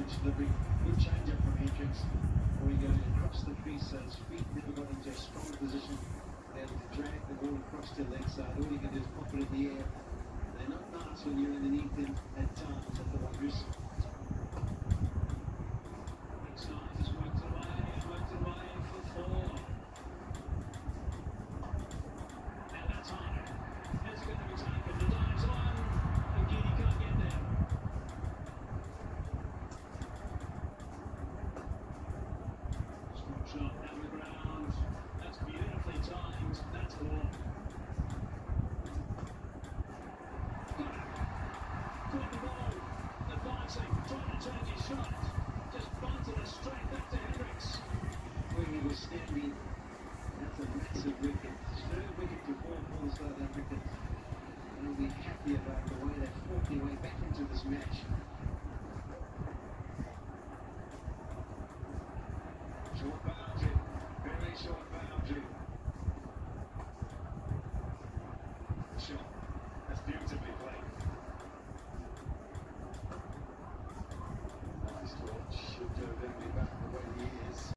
pitch delivery. Good change up from Hendricks. Or he across the crease, so his feet never got into a strong position. They to drag the ball across to the leg side. All you can do is pop it in the air. They're not nice when you're underneath them at times at the Wanderers. He was standing. That's a massive wicket. Third wicket to four for the South Africans. And will be happy about the way they fought their way back into this match. Short